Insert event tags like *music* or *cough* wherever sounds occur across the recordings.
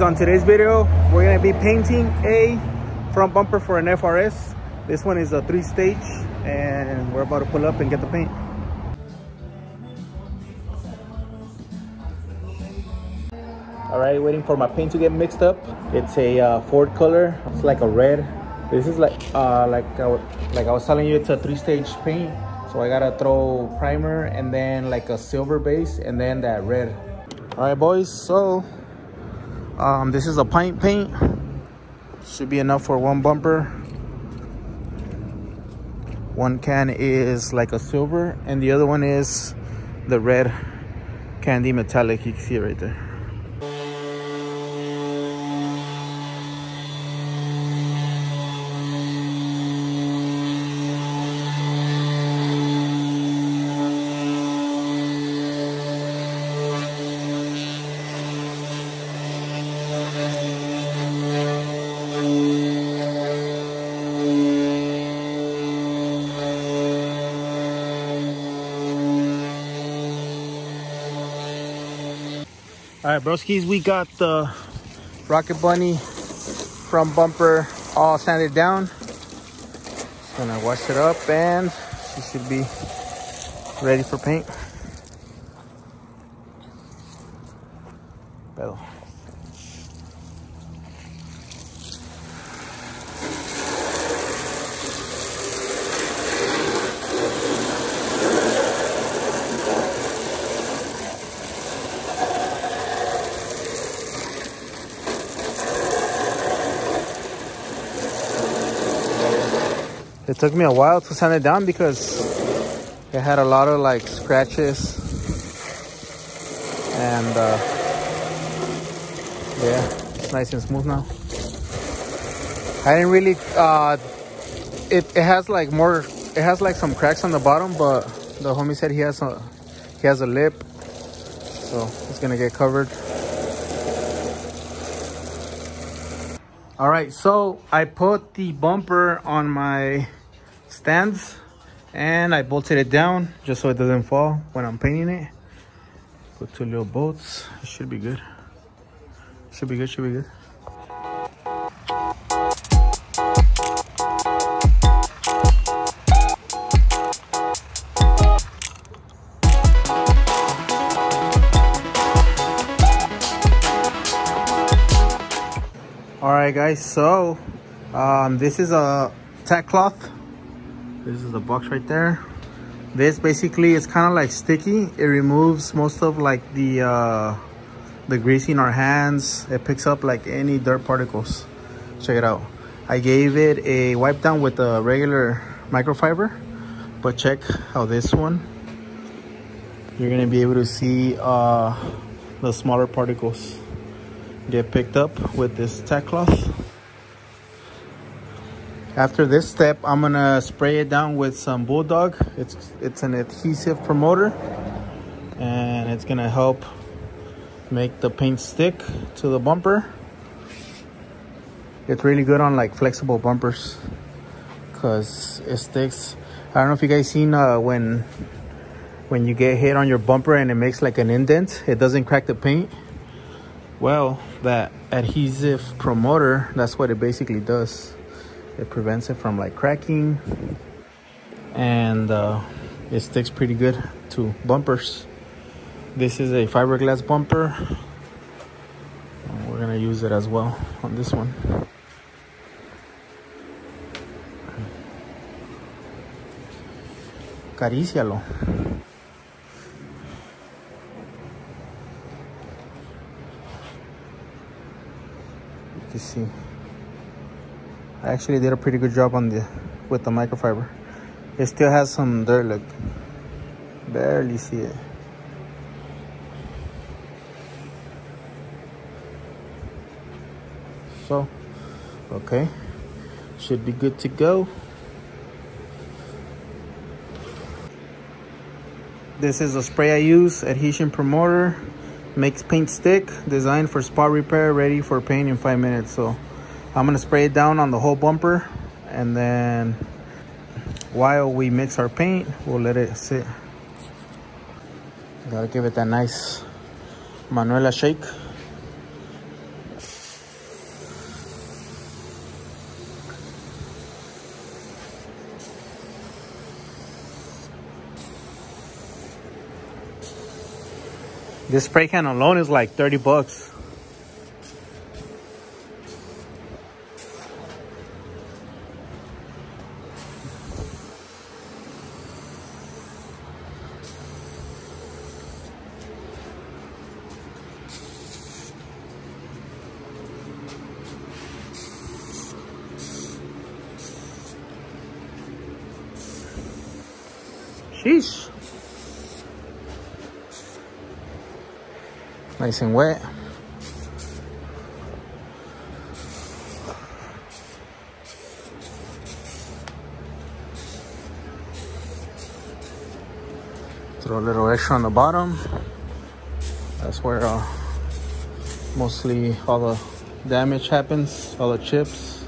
On today's video, we're gonna be painting a front bumper for an FRS. This one is a three stage and we're about to pull up and get the paint. All right, waiting for my paint to get mixed up. It's a uh, Ford color. It's like a red. This is like uh, like I, like I was telling you, it's a three-stage paint. So I gotta throw primer and then like a silver base and then that red. All right, boys. So um, this is a pint paint. Should be enough for one bumper. One can is like a silver and the other one is the red candy metallic. You can see it right there. All right, broskies, we got the Rocket Bunny front bumper all sanded down. Just gonna wash it up and she should be ready for paint. Took me a while to sand it down because it had a lot of like scratches and uh, yeah, it's nice and smooth now. I didn't really, uh, it, it has like more, it has like some cracks on the bottom, but the homie said he has a, he has a lip, so it's gonna get covered. All right, so I put the bumper on my stands and I bolted it down just so it doesn't fall when I'm painting it. Put two little bolts. It should be good. Should be good, should be good. All right, guys, so um, this is a tack cloth this is the box right there. This basically is kind of like sticky. It removes most of like the uh the grease in our hands. It picks up like any dirt particles. Check it out. I gave it a wipe down with a regular microfiber but check how this one you're gonna be able to see uh the smaller particles get picked up with this tack cloth after this step, I'm gonna spray it down with some Bulldog. It's, it's an adhesive promoter and it's gonna help make the paint stick to the bumper. It's really good on like flexible bumpers because it sticks. I don't know if you guys seen uh, when when you get hit on your bumper and it makes like an indent, it doesn't crack the paint. Well, that adhesive promoter, that's what it basically does it prevents it from like cracking. And uh, it sticks pretty good to bumpers. This is a fiberglass bumper. We're gonna use it as well on this one. Carícialo. You can see I actually did a pretty good job on the with the microfiber. It still has some dirt, look. Barely see it. So, okay. Should be good to go. This is a spray I use, adhesion promoter. Makes paint stick, designed for spot repair, ready for paint in five minutes. So I'm gonna spray it down on the whole bumper and then while we mix our paint, we'll let it sit. Gotta give it that nice Manuela shake. This spray can alone is like 30 bucks. Sheesh. Nice and wet. Throw a little extra on the bottom. That's where uh, mostly all the damage happens, all the chips.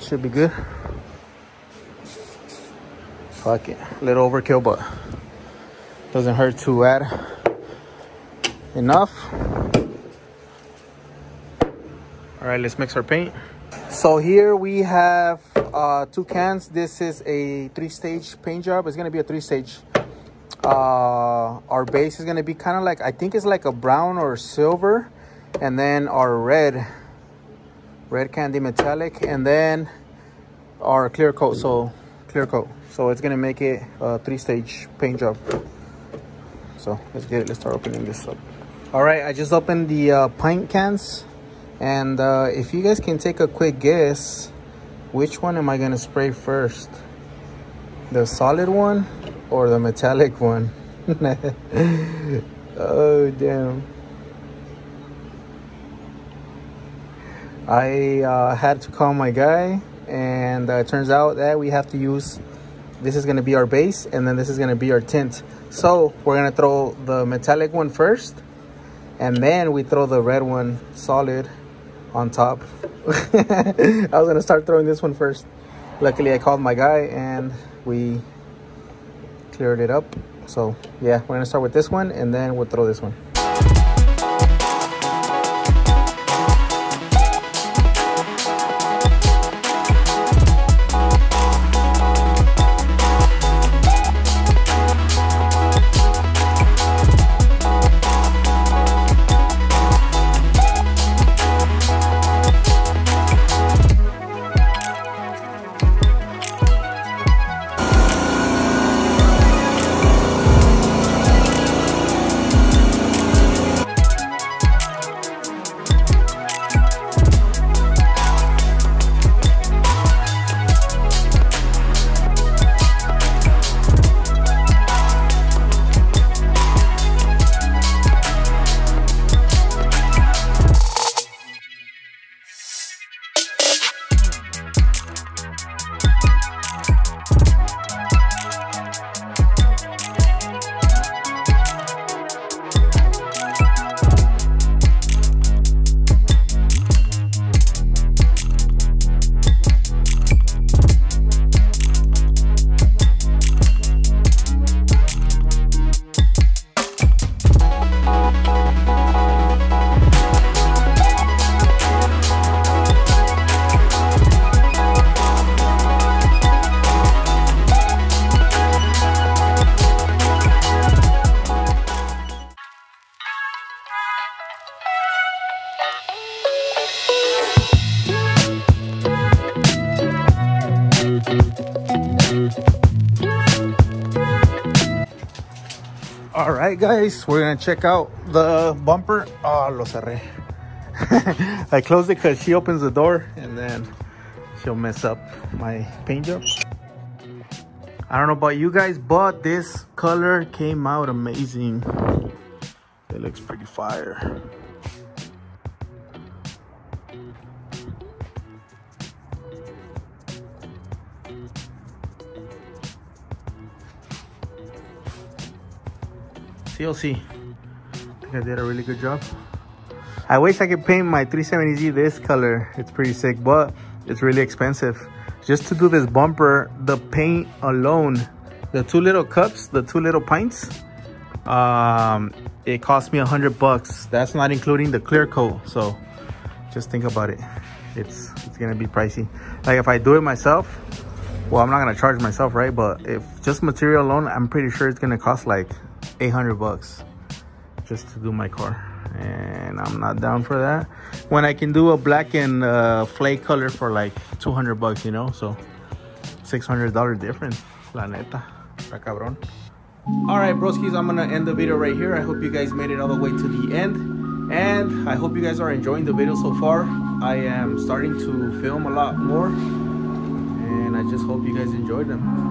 Should be good. Fuck it. A little overkill, but doesn't hurt to add enough. All right, let's mix our paint. So here we have uh, two cans. This is a three-stage paint job. It's gonna be a three-stage. Uh, our base is gonna be kind of like, I think it's like a brown or silver. And then our red, red candy metallic. And then our clear coat, so clear coat. So it's gonna make it a three-stage paint job. So let's get it, let's start opening this up. All right, I just opened the uh, pint cans. And uh, if you guys can take a quick guess, which one am I gonna spray first? The solid one or the metallic one? *laughs* oh, damn. I uh, had to call my guy and uh, it turns out that we have to use this is going to be our base and then this is going to be our tint so we're going to throw the metallic one first and then we throw the red one solid on top. *laughs* I was going to start throwing this one first. Luckily i called my guy and we cleared it up. So yeah we're going to start with this one and then we'll throw this one right guys we're gonna check out the bumper. Oh lo cerré. *laughs* I closed it because she opens the door and then she'll mess up my paint job. I don't know about you guys but this color came out amazing. It looks pretty fire TLC. I think I did a really good job. I wish I could paint my 370Z this color. It's pretty sick, but it's really expensive. Just to do this bumper, the paint alone, the two little cups, the two little pints, um, it cost me a hundred bucks. That's not including the clear coat. So just think about it. It's, it's gonna be pricey. Like if I do it myself, well, I'm not gonna charge myself, right? But if just material alone, I'm pretty sure it's gonna cost like 800 bucks just to do my car. And I'm not down for that. When I can do a black and uh, flake color for like 200 bucks you know so $600 difference la neta. Cabrón. All right broskies I'm gonna end the video right here. I hope you guys made it all the way to the end. And I hope you guys are enjoying the video so far. I am starting to film a lot more. And I just hope you guys enjoyed them